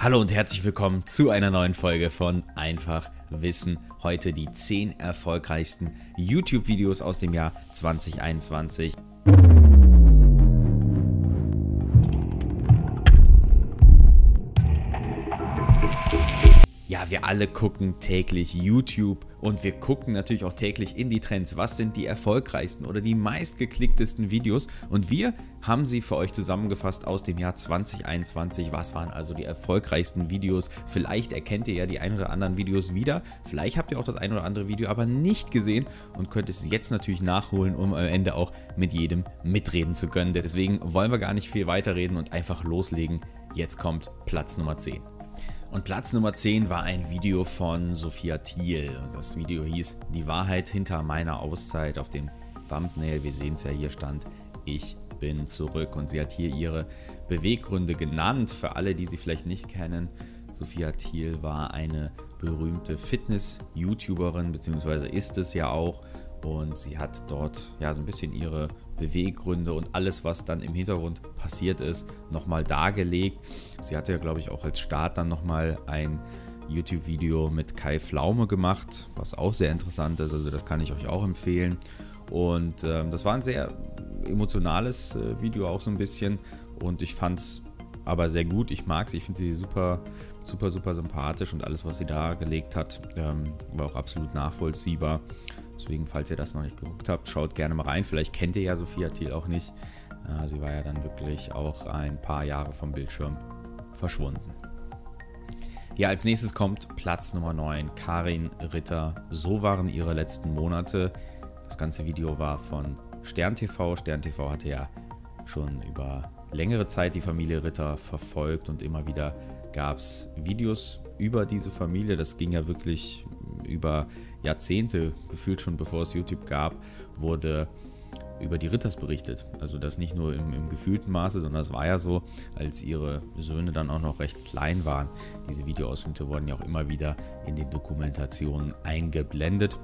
Hallo und herzlich willkommen zu einer neuen Folge von Einfach Wissen. Heute die 10 erfolgreichsten YouTube-Videos aus dem Jahr 2021. Wir alle gucken täglich YouTube und wir gucken natürlich auch täglich in die Trends. Was sind die erfolgreichsten oder die meistgeklicktesten Videos? Und wir haben sie für euch zusammengefasst aus dem Jahr 2021. Was waren also die erfolgreichsten Videos? Vielleicht erkennt ihr ja die ein oder anderen Videos wieder. Vielleicht habt ihr auch das ein oder andere Video aber nicht gesehen und könnt es jetzt natürlich nachholen, um am Ende auch mit jedem mitreden zu können. Deswegen wollen wir gar nicht viel weiterreden und einfach loslegen. Jetzt kommt Platz Nummer 10. Und Platz Nummer 10 war ein Video von Sophia Thiel. Das Video hieß Die Wahrheit hinter meiner Auszeit auf dem Thumbnail. Wir sehen es ja hier stand Ich bin zurück. Und sie hat hier ihre Beweggründe genannt. Für alle, die sie vielleicht nicht kennen, Sophia Thiel war eine berühmte Fitness-YouTuberin, beziehungsweise ist es ja auch und sie hat dort ja so ein bisschen ihre Beweggründe und alles, was dann im Hintergrund passiert ist, nochmal dargelegt. Sie hatte ja, glaube ich, auch als Start dann nochmal ein YouTube-Video mit Kai Pflaume gemacht, was auch sehr interessant ist. Also das kann ich euch auch empfehlen. Und ähm, das war ein sehr emotionales äh, Video auch so ein bisschen. Und ich fand es aber sehr gut. Ich mag sie. Ich finde sie super, super, super sympathisch und alles, was sie da gelegt hat, ähm, war auch absolut nachvollziehbar. Deswegen, falls ihr das noch nicht geguckt habt, schaut gerne mal rein. Vielleicht kennt ihr ja Sophia Thiel auch nicht. Äh, sie war ja dann wirklich auch ein paar Jahre vom Bildschirm verschwunden. Ja, als nächstes kommt Platz Nummer 9, Karin Ritter. So waren ihre letzten Monate. Das ganze Video war von Stern TV. Stern TV hatte ja schon über längere Zeit die Familie Ritter verfolgt und immer wieder gab es Videos über diese Familie. Das ging ja wirklich über Jahrzehnte, gefühlt schon bevor es YouTube gab, wurde über die Ritters berichtet. Also das nicht nur im, im, gefühlten Maße, sondern es war ja so, als ihre Söhne dann auch noch recht klein waren. Diese Videoausschnitte wurden ja auch immer wieder in den Dokumentationen eingeblendet.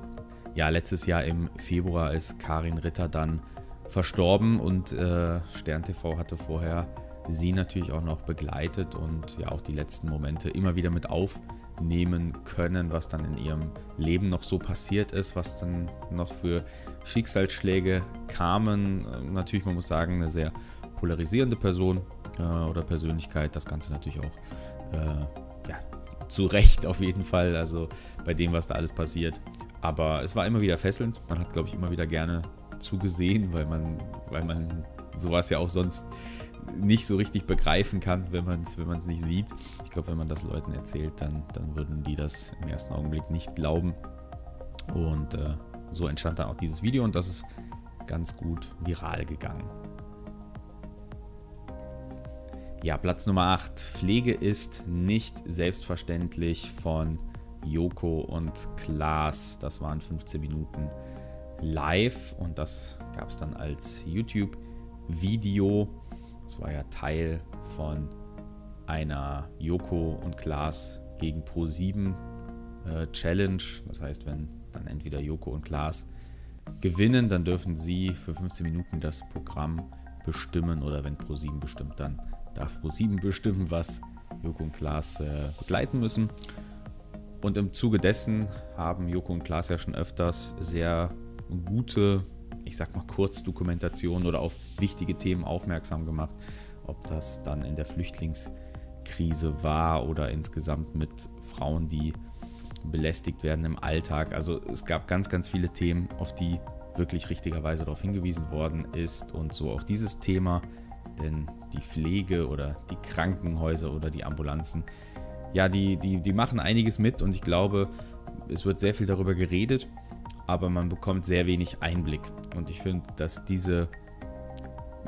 Ja, letztes Jahr im Februar ist Karin Ritter dann verstorben und äh, Stern hatte vorher sie natürlich auch noch begleitet und ja auch die letzten Momente immer wieder mit aufnehmen können, was dann in ihrem Leben noch so passiert ist, was dann noch für Schicksalsschläge kamen. Natürlich, man muss sagen, eine sehr polarisierende Person äh, oder Persönlichkeit, das Ganze natürlich auch äh, ja, zu Recht auf jeden Fall, also bei dem, was da alles passiert. Aber es war immer wieder fesselnd, man hat, glaube ich, immer wieder gerne zugesehen, weil man, weil man sowas ja auch sonst nicht so richtig begreifen kann, wenn man es wenn nicht sieht. Ich glaube, wenn man das Leuten erzählt, dann, dann würden die das im ersten Augenblick nicht glauben. Und äh, so entstand dann auch dieses Video und das ist ganz gut viral gegangen. Ja, Platz Nummer 8. Pflege ist nicht selbstverständlich von Joko und Klaas. Das waren 15 Minuten live und das gab es dann als YouTube-Video. Das war ja Teil von einer Joko und Klaas gegen Pro7 äh, Challenge. Das heißt, wenn dann entweder Joko und Klaas gewinnen, dann dürfen sie für 15 Minuten das Programm bestimmen oder wenn Pro7 bestimmt, dann darf Pro7 bestimmen, was Joko und Klaas äh, begleiten müssen. Und im Zuge dessen haben Joko und Klaas ja schon öfters sehr gute, ich sag mal Kurzdokumentation oder auf wichtige Themen aufmerksam gemacht. Ob das dann in der Flüchtlingskrise war oder insgesamt mit Frauen, die belästigt werden im Alltag. Also es gab ganz, ganz viele Themen, auf die wirklich richtigerweise darauf hingewiesen worden ist. Und so auch dieses Thema, denn die Pflege oder die Krankenhäuser oder die Ambulanzen, ja, die, die, die machen einiges mit und ich glaube, es wird sehr viel darüber geredet aber man bekommt sehr wenig Einblick. Und ich finde, dass diese,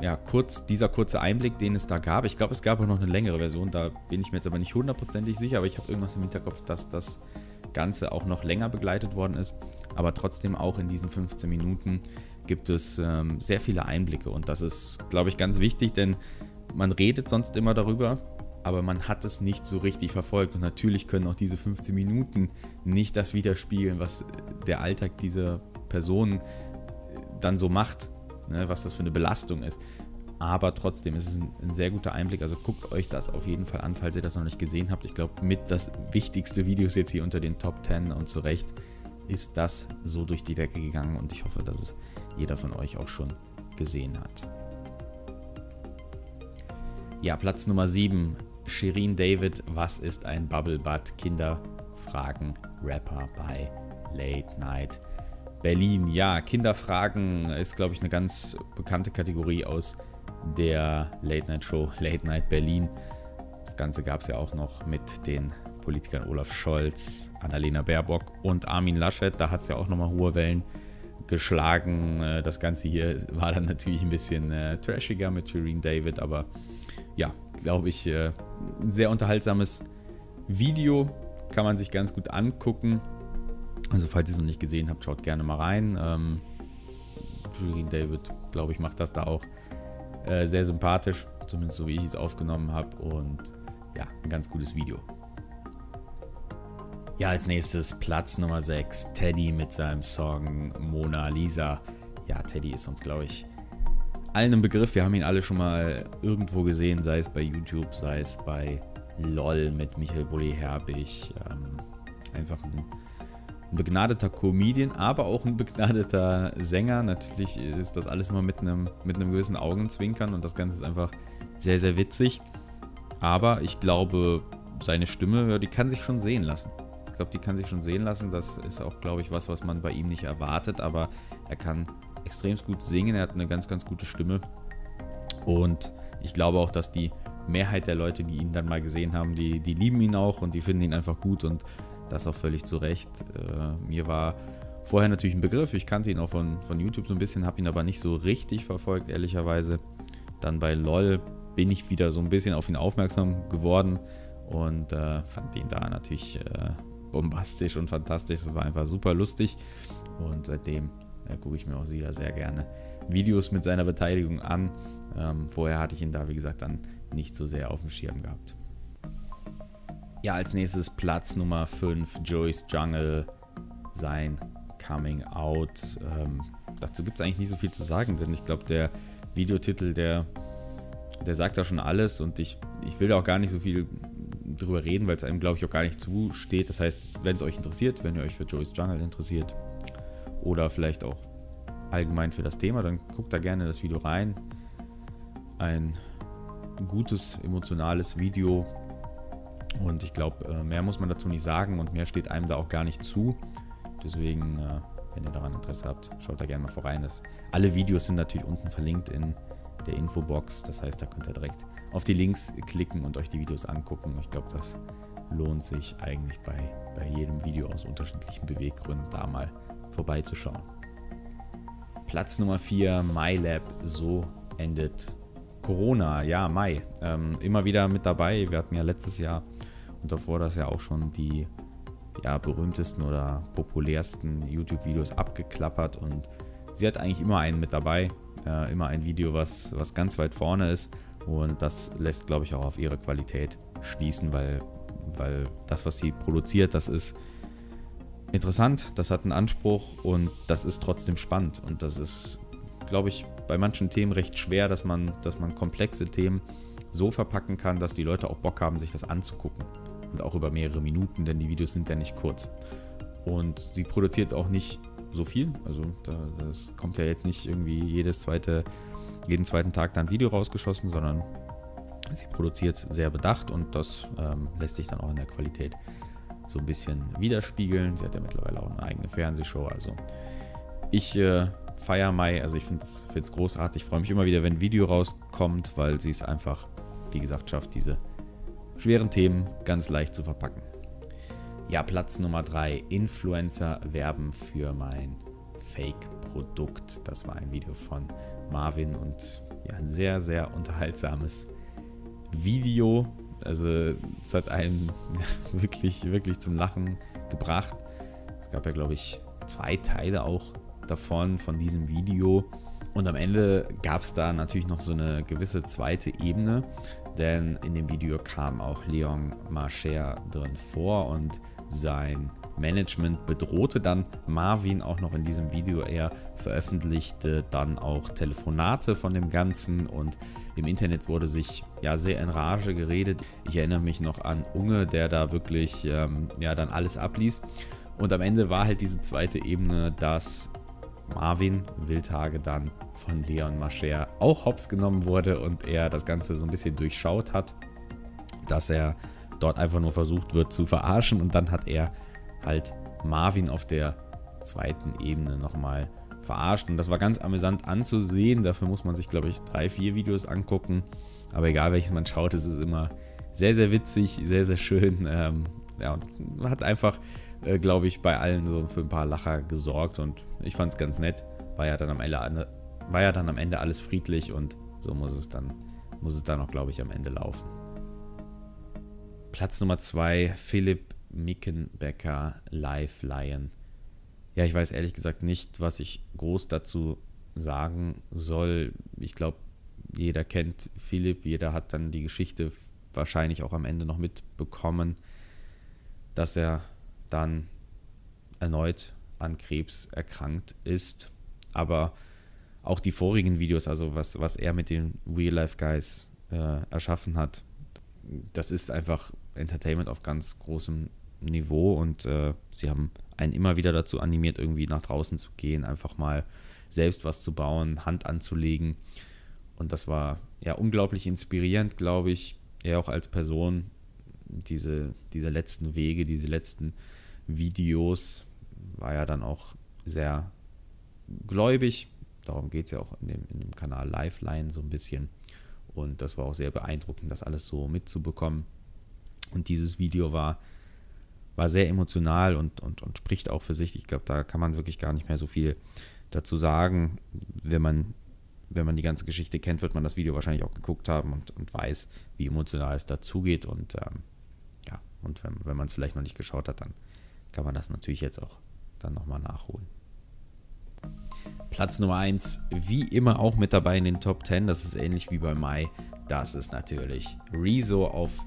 ja, kurz, dieser kurze Einblick, den es da gab, ich glaube, es gab auch noch eine längere Version, da bin ich mir jetzt aber nicht hundertprozentig sicher, aber ich habe irgendwas im Hinterkopf, dass das Ganze auch noch länger begleitet worden ist. Aber trotzdem auch in diesen 15 Minuten gibt es ähm, sehr viele Einblicke und das ist, glaube ich, ganz wichtig, denn man redet sonst immer darüber, aber man hat es nicht so richtig verfolgt. Und natürlich können auch diese 15 Minuten nicht das widerspiegeln, was der Alltag dieser Person dann so macht, ne, was das für eine Belastung ist. aber trotzdem ist es ein, ein, sehr guter Einblick. Also guckt euch das auf jeden Fall an, falls ihr das noch nicht gesehen habt. Ich glaube, mit das wichtigste Video ist jetzt hier unter den Top 10 und zu Recht ist das so durch die Decke gegangen und ich hoffe, dass es jeder von euch auch schon gesehen hat. Ja, Platz Nummer 7. Shirin David, was ist ein Bubble Butt? Kinder fragen Rapper bei Late Night Berlin. Ja, Kinderfragen ist, glaube ich, eine ganz bekannte Kategorie aus der Late Night Show Late Night Berlin. Das Ganze gab es ja auch noch mit den Politikern Olaf Scholz, Annalena Baerbock und Armin Laschet. Da hat es ja auch nochmal hohe Wellen geschlagen. Äh, das Ganze hier war dann natürlich ein bisschen äh, trashiger mit Shireen David, aber ja, glaube ich, äh, ein sehr unterhaltsames Video. Kann man sich ganz gut angucken. Also falls ihr es noch nicht gesehen habt, schaut gerne mal rein. Ähm, Julian David, glaube ich, macht das da auch äh, sehr sympathisch, zumindest so wie ich es aufgenommen habe. Und ja, ein ganz gutes Video. Ja, als nächstes Platz Nummer 6, Teddy mit seinem Song Mona Lisa. Ja, Teddy ist uns, glaube ich, allen ein Begriff. Wir haben ihn alle schon mal irgendwo gesehen, sei es bei YouTube, sei es bei LOL mit Michael Bulli Herbig. Ähm, einfach ein ein begnadeter Comedian, aber auch ein begnadeter Sänger. Natürlich ist das alles mal mit einem, mit einem gewissen Augenzwinkern und das Ganze ist einfach sehr, sehr witzig. Aber ich glaube, seine Stimme, die kann sich schon sehen lassen. Ich glaube, die kann sich schon sehen lassen. Das ist auch, glaube ich, was, was man bei ihm nicht erwartet. Aber er kann extrem gut singen. Er hat eine ganz, ganz gute Stimme. Und ich glaube auch, dass die Mehrheit der Leute, die ihn dann mal gesehen haben, die, die lieben ihn auch und die finden ihn einfach gut. Und das auch völlig zu Recht. Äh, mir war vorher natürlich ein Begriff, ich kannte ihn auch von, von YouTube so ein bisschen, habe ihn aber nicht so richtig verfolgt, ehrlicherweise. Dann bei LOL bin ich wieder so ein bisschen auf ihn aufmerksam geworden und äh, fand ihn da natürlich äh, bombastisch und fantastisch. Das war einfach super lustig und seitdem äh, gucke ich mir auch wieder sehr gerne Videos mit seiner Beteiligung an. Ähm, vorher hatte ich ihn da, wie gesagt, dann nicht so sehr auf dem Schirm gehabt. Ja, als nächstes Platz Nummer 5, Joey's Jungle, sein Coming Out. Ähm, dazu gibt es eigentlich nicht so viel zu sagen, denn ich glaube, der Videotitel, der, der sagt da schon alles und ich, ich will da auch gar nicht so viel drüber reden, weil es einem, glaube ich, auch gar nicht zusteht. Das heißt, wenn es euch interessiert, wenn ihr euch für Joey's Jungle interessiert oder vielleicht auch allgemein für das Thema, dann guckt da gerne das Video rein. Ein gutes, emotionales Video, und ich glaube, äh, mehr muss man dazu nicht sagen und mehr steht einem da auch gar nicht zu. Deswegen, äh, wenn ihr daran Interesse habt, schaut da gerne mal vorbei. Alle Videos sind natürlich unten verlinkt in der Infobox. Das heißt, da könnt ihr direkt auf die Links klicken und euch die Videos angucken. Ich glaube, das lohnt sich eigentlich bei, bei jedem Video aus unterschiedlichen Beweggründen da mal vorbeizuschauen. Platz Nummer 4, MyLab. So endet Corona. Ja, Mai. Ähm, immer wieder mit dabei. Wir hatten ja letztes Jahr und davor das ja auch schon die ja, berühmtesten oder populärsten YouTube-Videos abgeklappert und sie hat eigentlich immer einen mit dabei, äh, immer ein Video, was, was ganz weit vorne ist und das lässt, glaube ich, auch auf ihre Qualität schließen, weil, weil das, was sie produziert, das ist interessant, das hat einen Anspruch und das ist trotzdem spannend. Und das ist, glaube ich, bei manchen Themen recht schwer, dass man, dass man komplexe Themen so verpacken kann, dass die Leute auch Bock haben, sich das anzugucken. Und auch über mehrere Minuten, denn die Videos sind ja nicht kurz. Und sie produziert auch nicht so viel, also das kommt ja jetzt nicht irgendwie jedes zweite, jeden zweiten Tag dann ein Video rausgeschossen, sondern sie produziert sehr bedacht und das ähm, lässt sich dann auch in der Qualität so ein bisschen widerspiegeln. Sie hat ja mittlerweile auch eine eigene Fernsehshow, also ich äh, feiere Mai, also ich finde es großartig, ich freue mich immer wieder, wenn ein Video rauskommt, weil sie es einfach, wie gesagt, schafft, diese schweren Themen ganz leicht zu verpacken. Ja, Platz Nummer 3. Influencer werben für mein Fake-Produkt. Das war ein Video von Marvin und ja, ein sehr, sehr unterhaltsames Video. Also es hat einen wirklich, wirklich zum Lachen gebracht. Es gab ja, glaube ich, zwei Teile auch davon, von diesem Video. Und am Ende gab es da natürlich noch so eine gewisse zweite Ebene, denn in dem Video kam auch Leon Marcher drin vor und sein Management bedrohte dann Marvin auch noch in diesem Video. Er veröffentlichte dann auch Telefonate von dem Ganzen und im Internet wurde sich ja sehr in Rage geredet. Ich erinnere mich noch an Unge, der da wirklich ähm, ja dann alles abließ. Und am Ende war halt diese zweite Ebene, dass Marvin Wildhage dann von Leon Mascher auch hops genommen wurde und er das Ganze so ein bisschen durchschaut hat, dass er dort einfach nur versucht wird zu verarschen und dann hat er halt Marvin auf der zweiten Ebene nochmal verarscht. Und das war ganz amüsant anzusehen, dafür muss man sich glaube ich drei, vier Videos angucken, aber egal welches man schaut, es ist immer sehr, sehr witzig, sehr, sehr schön, ähm, ja, und hat einfach äh, glaube ich, bei allen so für ein paar Lacher gesorgt. Und ich fand es ganz nett. War ja dann am Ende, war ja dann am Ende alles friedlich und so muss es dann, muss es dann auch, glaube ich, am Ende laufen. Platz Nummer 2, Philipp Mickenbecker, Live Lion. Ja, ich weiß ehrlich gesagt nicht, was ich groß dazu sagen soll. Ich glaube, jeder kennt Philipp, jeder hat dann die Geschichte wahrscheinlich auch am Ende noch mitbekommen, dass er dann erneut an Krebs erkrankt ist. Aber auch die vorigen Videos, also was, was er mit den Real Life Guys äh, erschaffen hat, das ist einfach Entertainment auf ganz großem Niveau und äh, sie haben einen immer wieder dazu animiert, irgendwie nach draußen zu gehen, einfach mal selbst was zu bauen, Hand anzulegen. Und das war ja unglaublich inspirierend, glaube ich, er auch als Person, diese, diese letzten Wege, diese letzten Videos, war ja dann auch sehr gläubig. Darum geht es ja auch in dem, in dem Kanal Lifeline so ein bisschen. Und das war auch sehr beeindruckend, das alles so mitzubekommen. Und dieses Video war, war sehr emotional und, und, und spricht auch für sich. Ich glaube, da kann man wirklich gar nicht mehr so viel dazu sagen. Wenn man, wenn man die ganze Geschichte kennt, wird man das Video wahrscheinlich auch geguckt haben und, und weiß, wie emotional es dazugeht. Und ähm, ja, und wenn, wenn man es vielleicht noch nicht geschaut hat, dann kann man das natürlich jetzt auch dann nochmal nachholen. Platz Nummer 1, wie immer auch mit dabei in den Top 10, das ist ähnlich wie bei Mai, das ist natürlich Rezo auf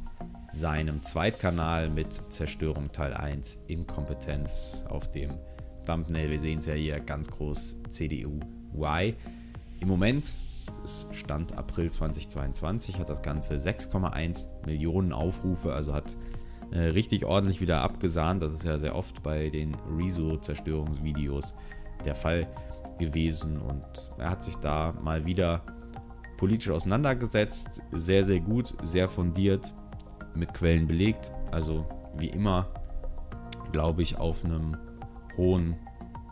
seinem Zweitkanal mit Zerstörung Teil 1, Inkompetenz auf dem Thumbnail. Wir sehen es ja hier ganz groß CDU Y. Im Moment, das ist Stand April 2022, hat das Ganze 6,1 Millionen Aufrufe, also hat äh, richtig ordentlich wieder abgesahnt. Das ist ja sehr oft bei den Rezo-Zerstörungsvideos der Fall gewesen. Und er hat sich da mal wieder politisch auseinandergesetzt. Sehr, sehr gut, sehr fundiert, mit Quellen belegt. Also wie immer, glaube ich, auf einem hohen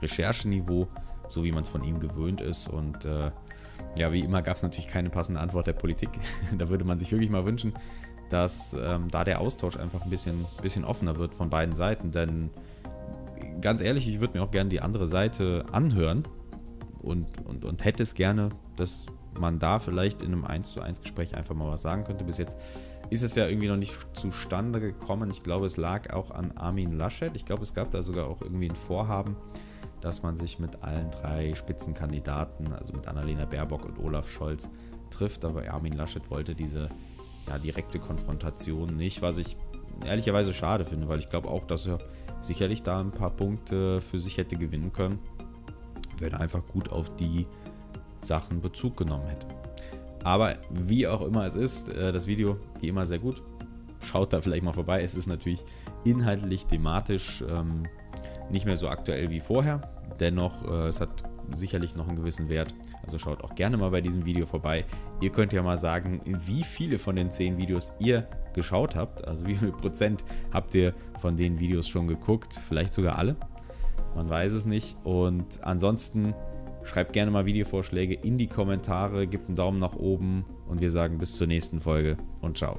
Rechercheniveau, so wie man es von ihm gewöhnt ist. Und äh, ja, wie immer gab es natürlich keine passende Antwort der Politik. da würde man sich wirklich mal wünschen, dass ähm, da der Austausch einfach ein bisschen, bisschen offener wird von beiden Seiten. Denn ganz ehrlich, ich würde mir auch gerne die andere Seite anhören und, und, und hätte es gerne, dass man da vielleicht in einem 1 zu 1 Gespräch einfach mal was sagen könnte. Bis jetzt ist es ja irgendwie noch nicht zustande gekommen. Ich glaube, es lag auch an Armin Laschet. Ich glaube, es gab da sogar auch irgendwie ein Vorhaben, dass man sich mit allen drei Spitzenkandidaten, also mit Annalena Baerbock und Olaf Scholz, trifft. Aber Armin Laschet wollte diese ja, direkte Konfrontation nicht, was ich ehrlicherweise schade finde, weil ich glaube auch, dass er sicherlich da ein paar Punkte für sich hätte gewinnen können, wenn er einfach gut auf die Sachen Bezug genommen hätte. Aber wie auch immer es ist, äh, das Video wie immer sehr gut. Schaut da vielleicht mal vorbei. Es ist natürlich inhaltlich, thematisch ähm, nicht mehr so aktuell wie vorher. Dennoch, äh, es hat sicherlich noch einen gewissen Wert. Also schaut auch gerne mal bei diesem Video vorbei. Ihr könnt ja mal sagen, wie viele von den 10 Videos ihr geschaut habt. Also wie viel Prozent habt ihr von den Videos schon geguckt? Vielleicht sogar alle. Man weiß es nicht. Und ansonsten schreibt gerne mal Videovorschläge in die Kommentare, gebt einen Daumen nach oben und wir sagen bis zur nächsten Folge und ciao.